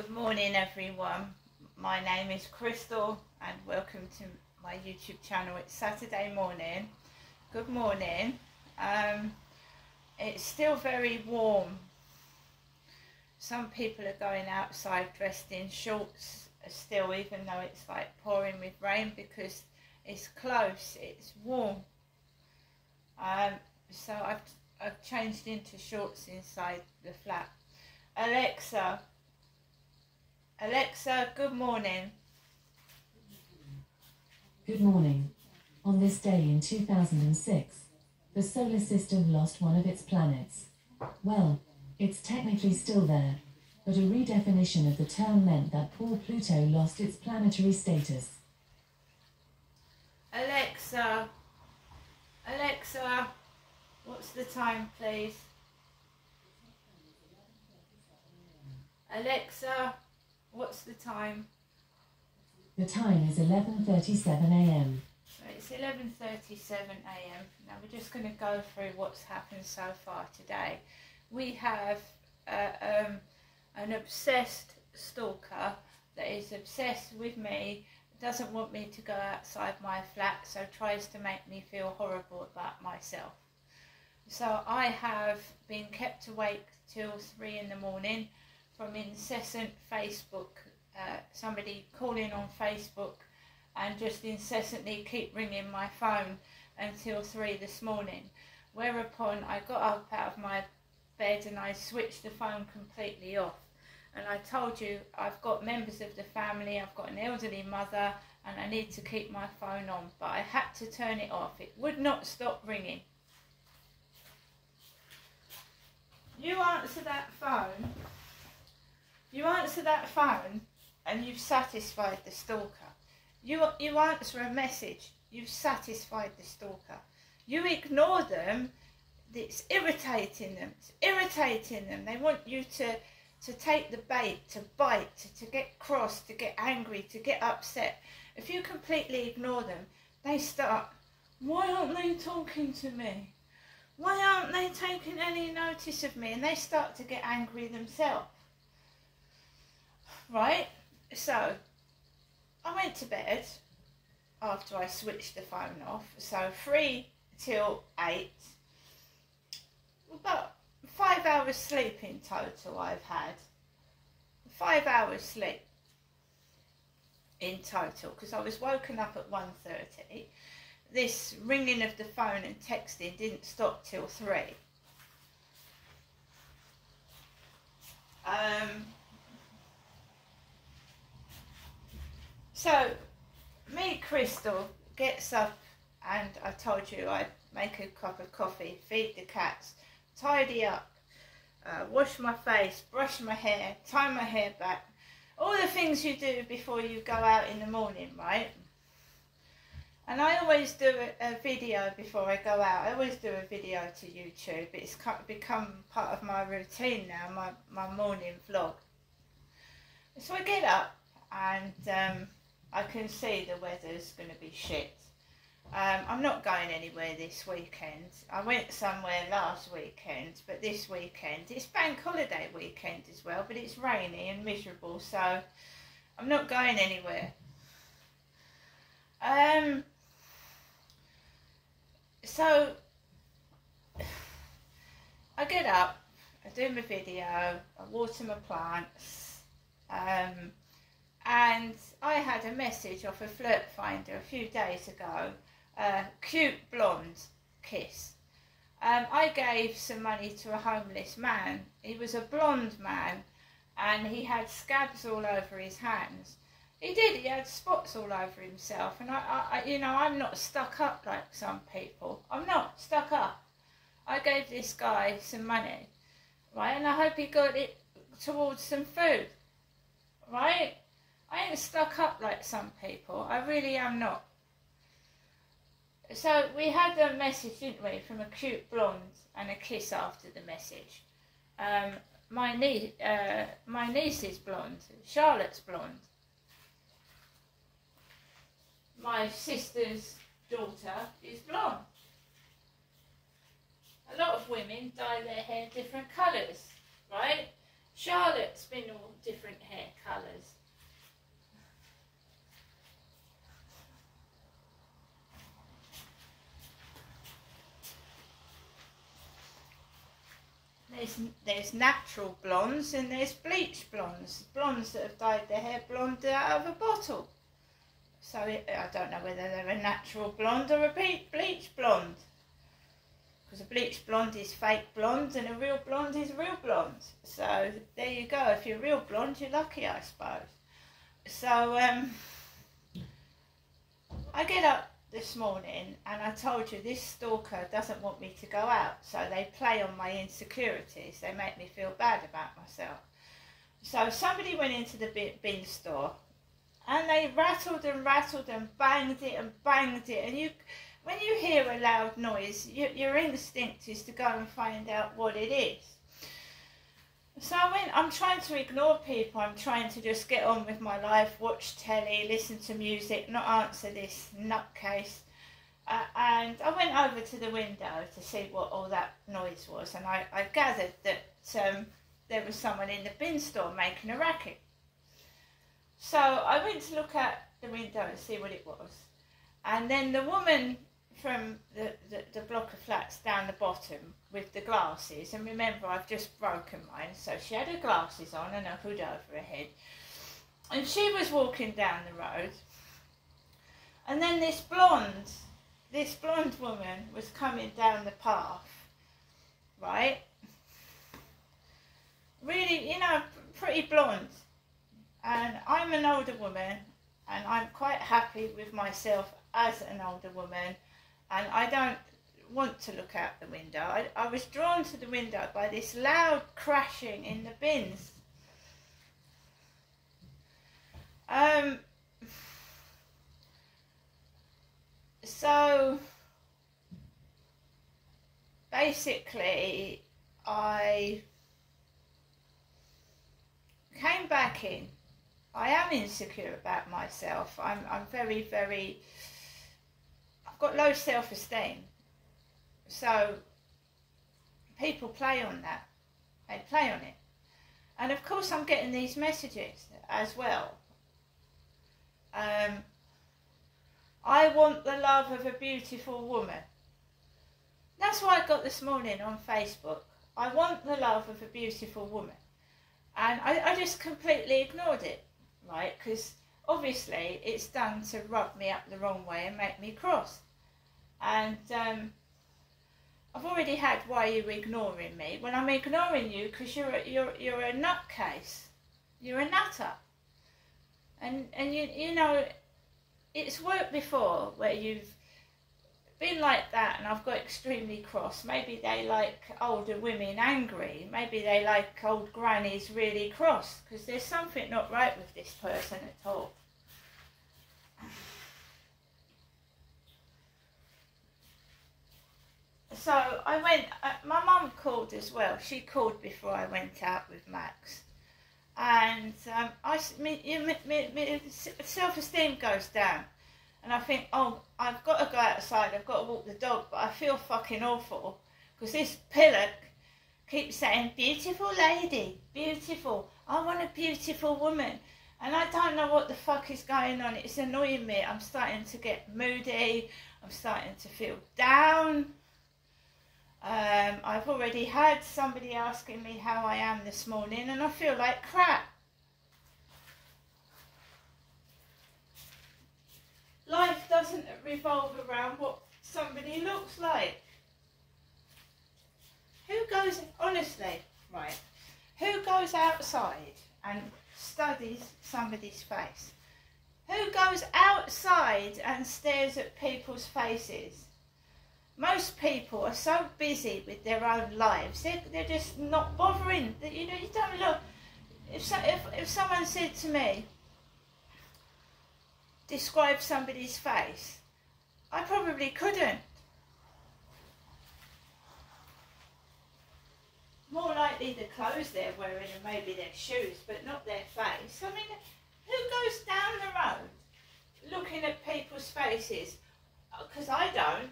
Good morning, everyone. My name is Crystal, and welcome to my YouTube channel. It's Saturday morning. Good morning. Um, it's still very warm. Some people are going outside dressed in shorts still, even though it's like pouring with rain because it's close. It's warm. Um, so I've I've changed into shorts inside the flat. Alexa, Alexa, good morning. Good morning. On this day in 2006, the solar system lost one of its planets. Well, it's technically still there, but a redefinition of the term meant that poor Pluto lost its planetary status. Alexa, Alexa, what's the time, please? Alexa, What's the time? The time is 11.37 a.m. So it's 11.37 a.m. Now we're just going to go through what's happened so far today. We have uh, um, an obsessed stalker that is obsessed with me, doesn't want me to go outside my flat, so tries to make me feel horrible about myself. So I have been kept awake till three in the morning from incessant Facebook, uh, somebody calling on Facebook and just incessantly keep ringing my phone until three this morning. Whereupon I got up out of my bed and I switched the phone completely off. And I told you I've got members of the family, I've got an elderly mother, and I need to keep my phone on. But I had to turn it off. It would not stop ringing. You answer that phone you answer that phone and you've satisfied the stalker. You, you answer a message, you've satisfied the stalker. You ignore them, it's irritating them. It's irritating them. They want you to, to take the bait, to bite, to, to get cross, to get angry, to get upset. If you completely ignore them, they start, why aren't they talking to me? Why aren't they taking any notice of me? And they start to get angry themselves right? So I went to bed after I switched the phone off. So three till eight. About five hours sleep in total I've had. Five hours sleep in total because I was woken up at 1.30. This ringing of the phone and texting didn't stop till 3. Um, So, me, Crystal, gets up and I told you I'd make a cup of coffee, feed the cats, tidy up, uh, wash my face, brush my hair, tie my hair back, all the things you do before you go out in the morning, right? And I always do a, a, video before I go out. I always do a video to YouTube. It's become part of my routine now, my, my morning vlog. So I get up and um, I can see the weather's going to be shit. Um, I'm not going anywhere this weekend. I went somewhere last weekend, but this weekend, it's bank holiday weekend as well, but it's rainy and miserable, so I'm not going anywhere. Um, so I get up, I do my video, I water my plants, um, and I had a message off a flirt finder a few days ago, a cute blonde kiss. Um, I gave some money to a homeless man. He was a blonde man and he had scabs all over his hands. He did, he had spots all over himself. And I, I, you know, I'm not stuck up like some people. I'm not stuck up. I gave this guy some money, right? And I hope he got it towards some food, right? I ain't stuck up like some people. I really am not. So we had a message, didn't we, from a cute blonde and a kiss after the message. Um, my niece, uh, my niece is blonde. Charlotte's blonde. My sister's daughter is blonde. A lot of women dye their hair different colours, right? Charlotte's been all different hair colours. There's, there's natural blondes and there's bleach blondes. Blondes that have dyed their hair blonde out of a bottle. So it, I don't know whether they're a natural blonde or a bleach blonde. Because a bleach blonde is fake blonde and a real blonde is real blonde. So there you go. If you're real blonde, you're lucky, I suppose. So um, I get up this morning and I told you this stalker doesn't want me to go out. So they play on my insecurities. They make me feel bad about myself. So somebody went into the bin store and they rattled and rattled and banged it and banged it. And you, when you hear a loud noise, you, your instinct is to go and find out what it is. So I went, I'm trying to ignore people. I'm trying to just get on with my life, watch telly, listen to music, not answer this nutcase. Uh, and I went over to the window to see what all that noise was, and I, I gathered that um, there was someone in the bin store making a racket. So I went to look out the window and see what it was. And then the woman from the, the, the, block of flats down the bottom with the glasses, and remember I've just broken mine, so she had her glasses on and a hood over her head. And she was walking down the road. And then this blonde, this blonde woman was coming down the path, right? Really, you know, pretty blonde. And I'm an older woman and I'm quite happy with myself as an older woman and I don't want to look out the window. I, I was drawn to the window by this loud crashing in the bins. Um, so basically I came back in I am insecure about myself. I'm, I'm very, very, got low self esteem. So people play on that. They play on it. And of course, I'm getting these messages as well. Um, I want the love of a beautiful woman. That's what I got this morning on Facebook. I want the love of a beautiful woman. And I, I just completely ignored it right? Because obviously it's done to rub me up the wrong way and make me cross. And um, I've already had why are you ignoring me? When I'm ignoring you because you're a, you're you're a nutcase, you're a nutter, and and you you know, it's worked before where you've been like that and I've got extremely cross. Maybe they like older women angry. Maybe they like old grannies really cross because there's something not right with this person at all. So I went, uh, my mum called as well. She called before I went out with Max. And um, I, me, me, me, me self-esteem goes down and I think, oh, I've got to go outside, I've got to walk the dog, but I feel fucking awful because this pillock keeps saying, beautiful lady, beautiful, I want a beautiful woman. And I don't know what the fuck is going on. It's annoying me. I'm starting to get moody. I'm starting to feel down. Um, I've already had somebody asking me how I am this morning and I feel like crap. Life doesn't revolve around what somebody looks like. Who goes, honestly, right, who goes outside and studies somebody's face? Who goes outside and stares at people's faces? Most people are so busy with their own lives, they're, they're just not bothering. You know, you don't look. If, so, if, if someone said to me, describe somebody's face? I probably couldn't. More likely the clothes they're wearing and maybe their shoes, but not their face. I mean, who goes down the road looking at people's faces? Uh, because I don't.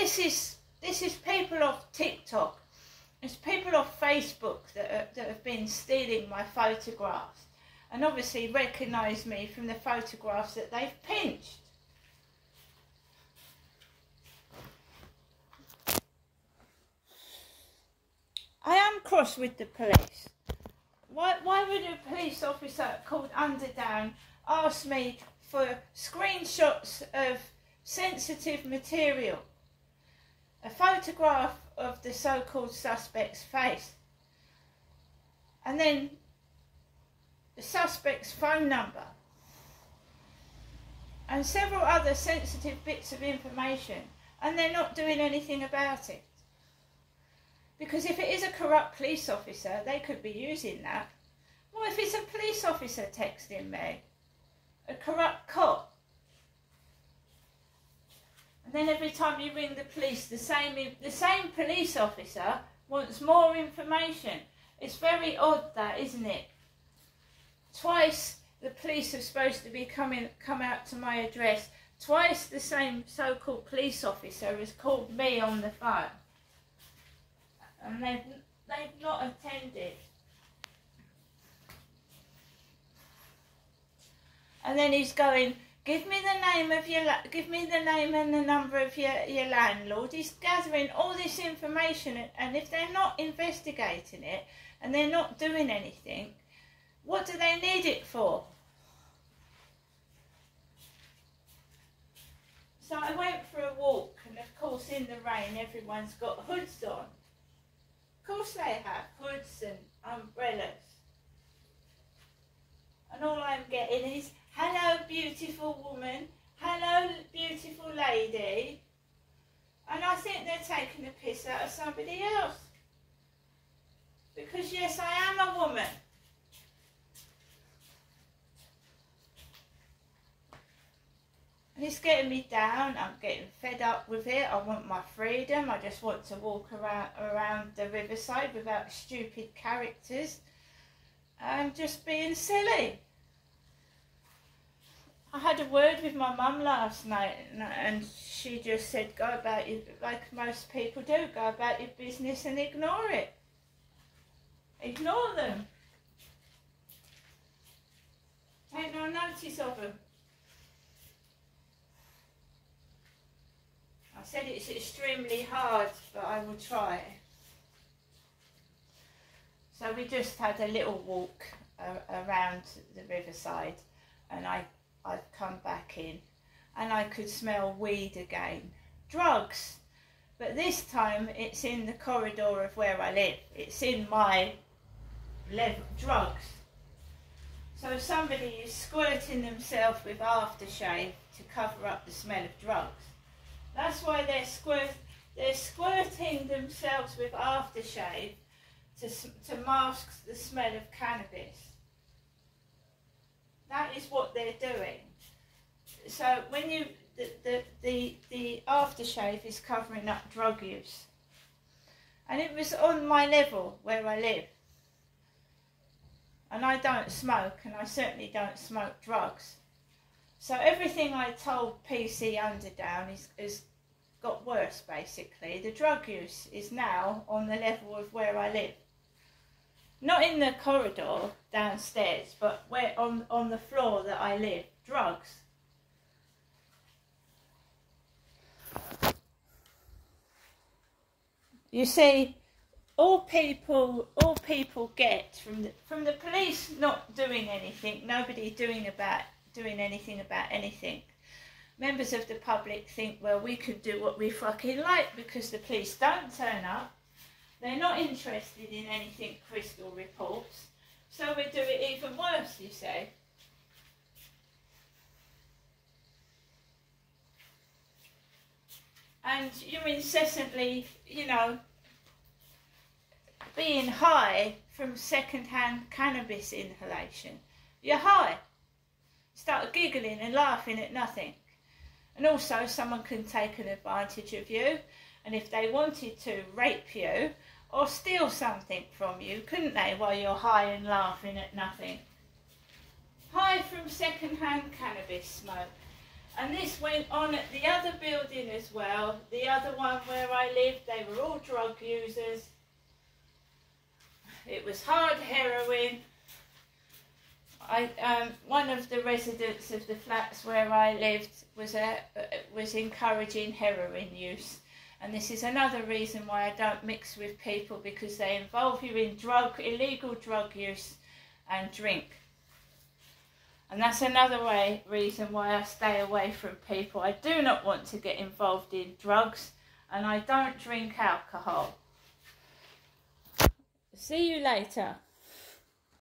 This is this is people off TikTok. It's people off Facebook that, are, that have been stealing my photographs and obviously recognise me from the photographs that they've pinched. I am cross with the police. Why, why would a police officer called Underdown ask me for screenshots of sensitive material? A photograph of the so-called suspect's face. And then the suspect's phone number. And several other sensitive bits of information. And they're not doing anything about it. Because if it is a corrupt police officer, they could be using that. What if it's a police officer texting me? A corrupt cop? And then every time you ring the police, the same the same police officer wants more information. It's very odd that, isn't it? Twice the police are supposed to be coming come out to my address. Twice the same so-called police officer has called me on the phone and they've, they've not attended. And then he's going, give me the name of your, give me the name and the number of your, your landlord. He's gathering all this information, and if they're not investigating it and they're not doing anything, what do they need it for? So I went for a walk, and of course, in the rain, everyone's got hoods on course they have hoods and umbrellas. And all I'm getting is, hello beautiful woman, hello beautiful lady. And I think they're taking a piss out of somebody else. Because yes, I am a woman. And it's getting me down. I'm getting fed up with it. I want my freedom. I just want to walk around around the riverside without stupid characters and just being silly. I had a word with my mum last night and she just said, go about your, like most people do, go about your business and ignore it. Ignore them. Take no notice of them. I said it's extremely hard, but I will try. So we just had a little walk uh, around the riverside and I, I've come back in and I could smell weed again. Drugs, but this time it's in the corridor of where I live. It's in my level, drugs. So somebody is squirting themselves with aftershave to cover up the smell of drugs. That's why they're, squirt, they're squirting themselves with aftershave to, to mask the smell of cannabis. That is what they're doing. So when you, the, the, the, the aftershave is covering up drug use. And it was on my level where I live. And I don't smoke, and I certainly don't smoke drugs. So everything I told PC Underdown is, got worse basically. The drug use is now on the level of where I live. Not in the corridor downstairs, but where on, on the floor that I live. Drugs. You see, all people all people get from the from the police not doing anything, nobody doing about doing anything about anything. Members of the public think, well, we could do what we fucking like because the police don't turn up. They're not interested in anything Crystal reports. So we do it even worse, you say. And you're incessantly, you know, being high from second-hand cannabis inhalation. You're high start giggling and laughing at nothing. And also, someone can take an advantage of you, and if they wanted to rape you or steal something from you, couldn't they, while you're high and laughing at nothing? High from second-hand cannabis smoke. And this went on at the other building as well. The other one where I lived, they were all drug users. It was hard heroin. I, um, one of the residents of the flats where I lived was, a, uh, was encouraging heroin use. And this is another reason why I don't mix with people because they involve you in drug, illegal drug use and drink. And that's another way, reason why I stay away from people. I do not want to get involved in drugs and I don't drink alcohol. See you later.